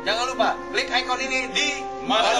Jangan lupa klik ikon ini di mana